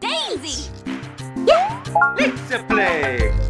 Daisy! Let's play.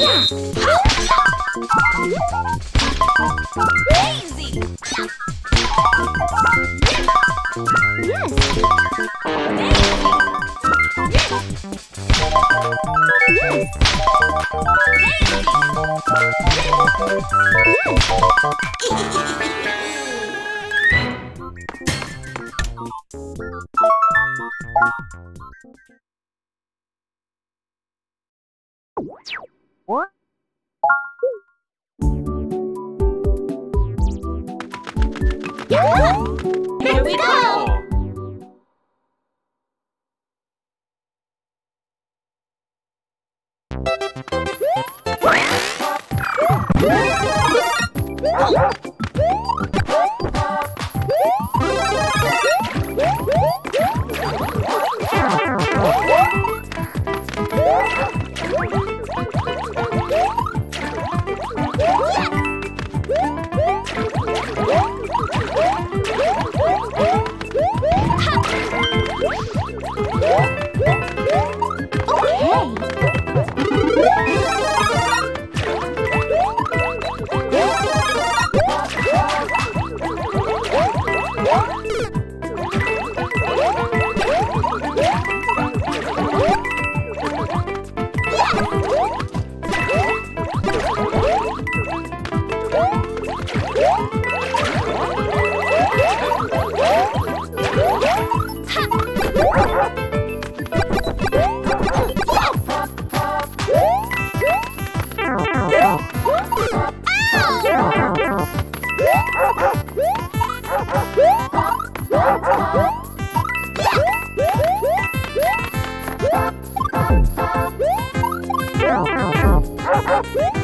Here we go! Here we go! Daisy! Here we go! Ow, ow, ow.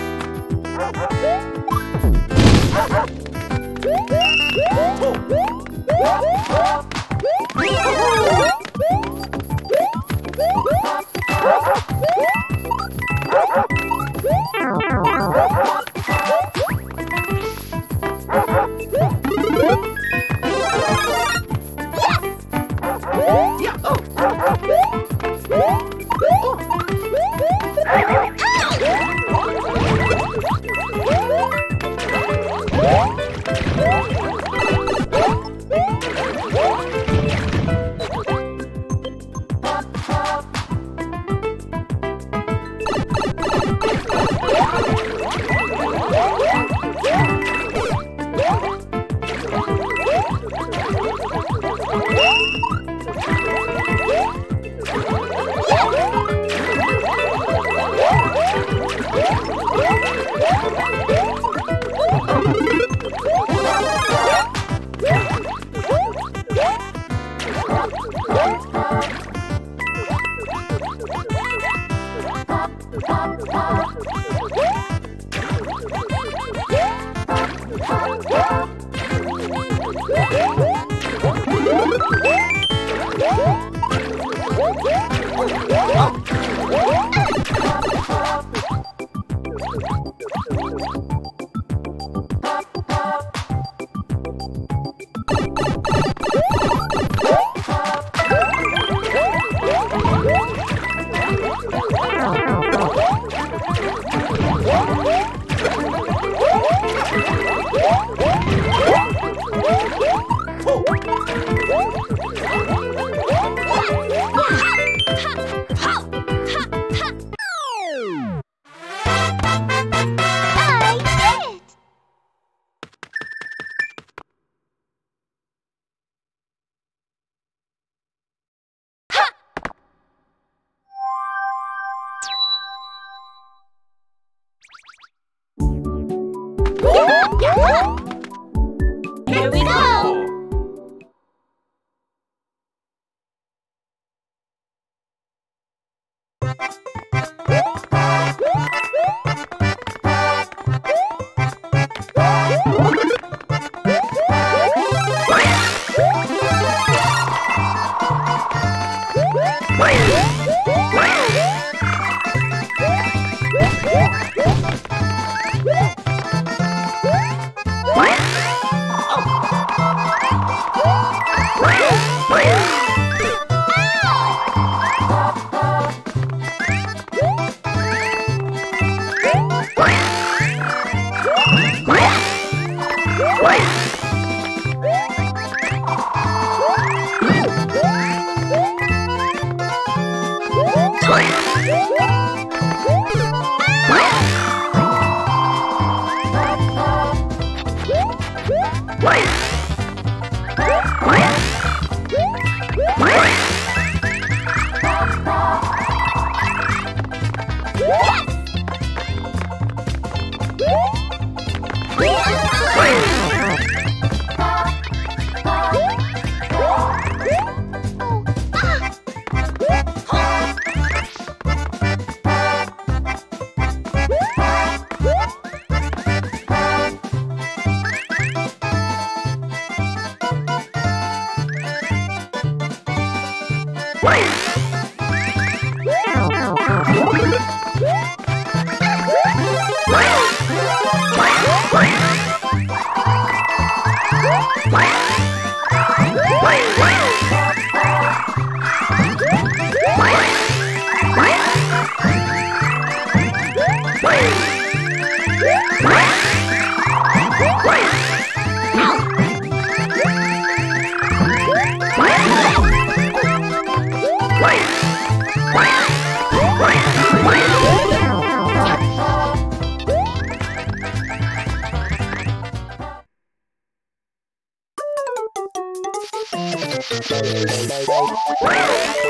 Wow.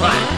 Right.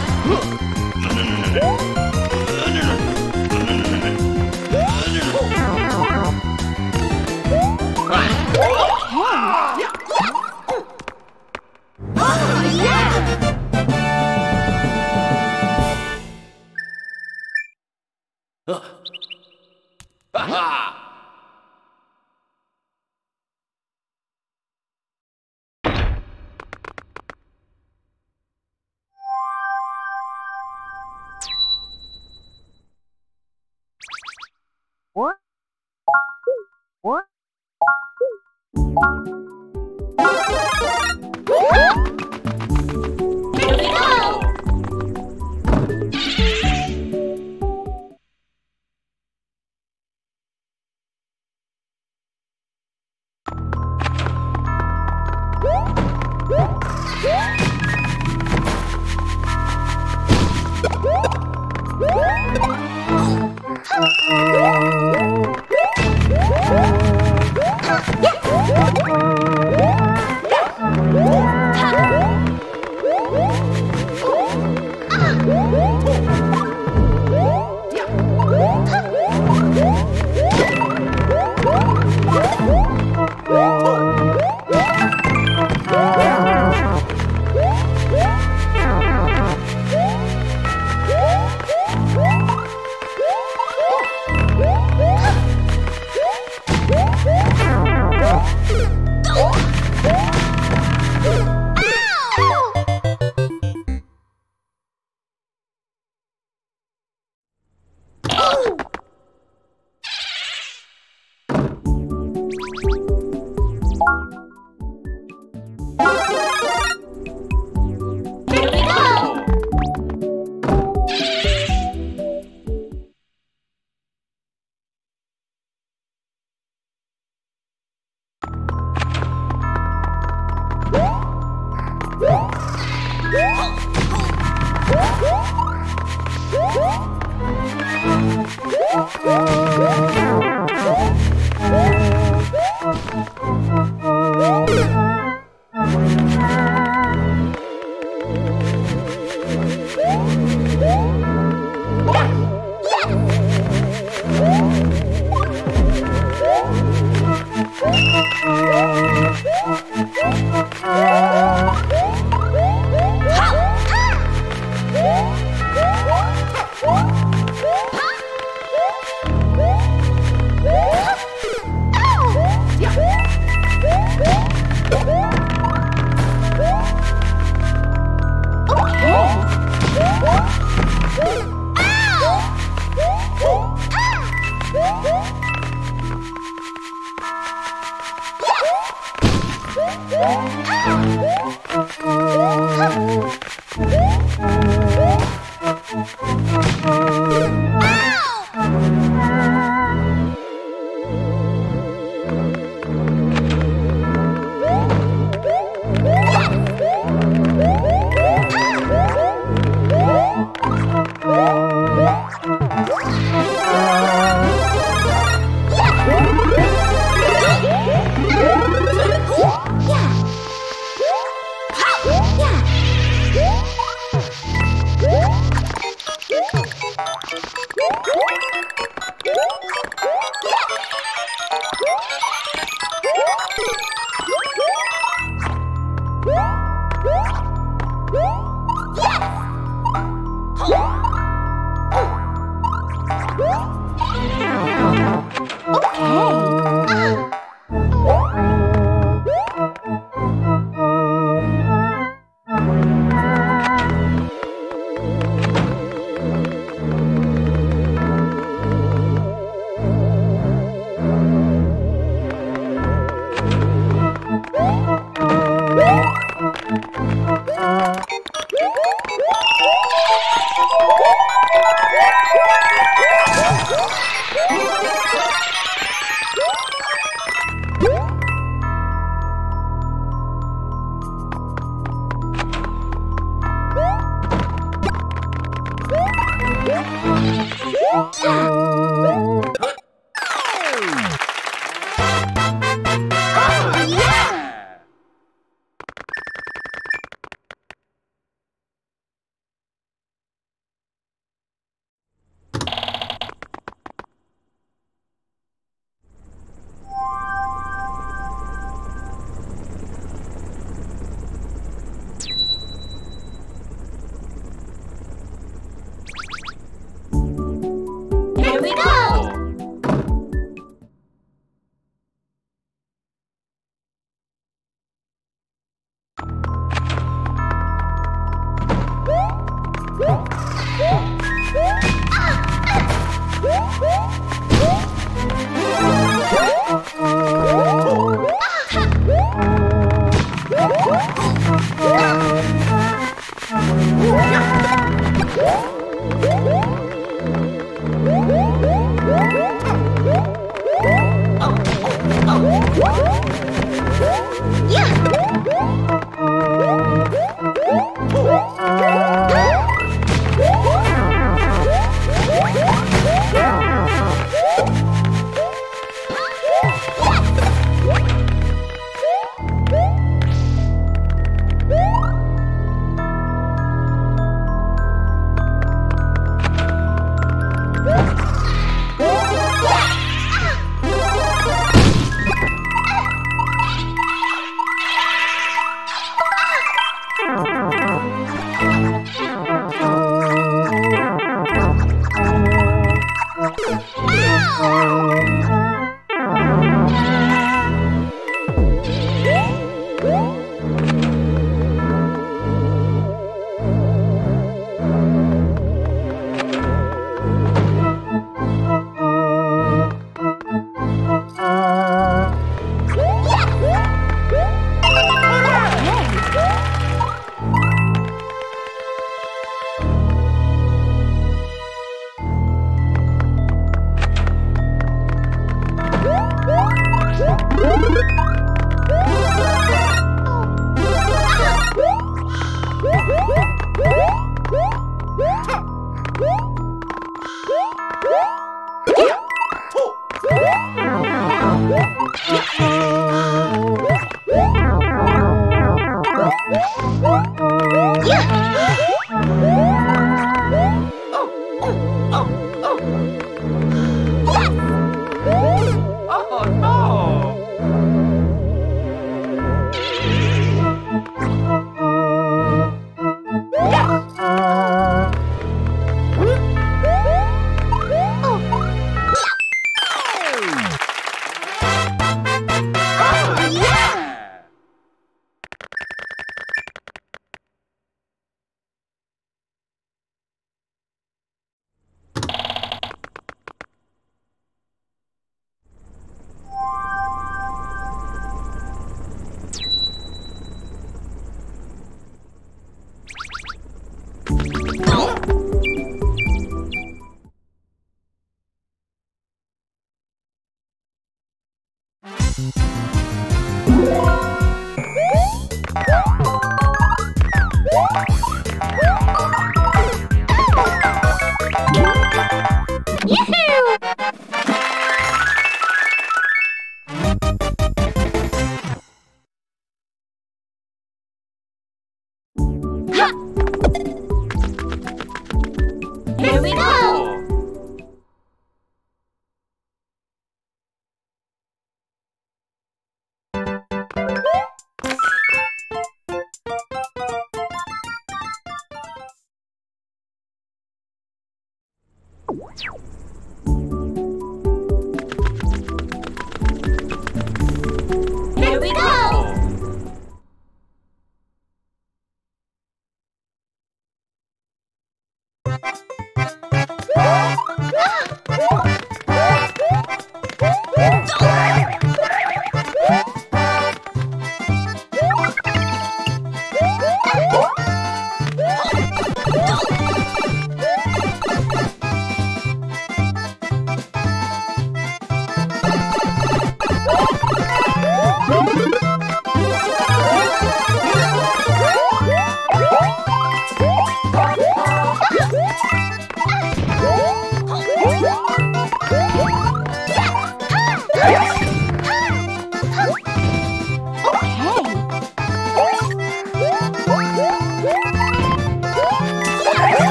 哦。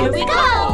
Here we go!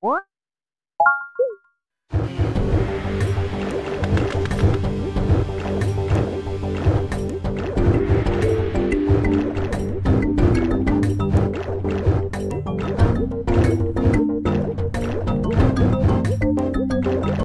What?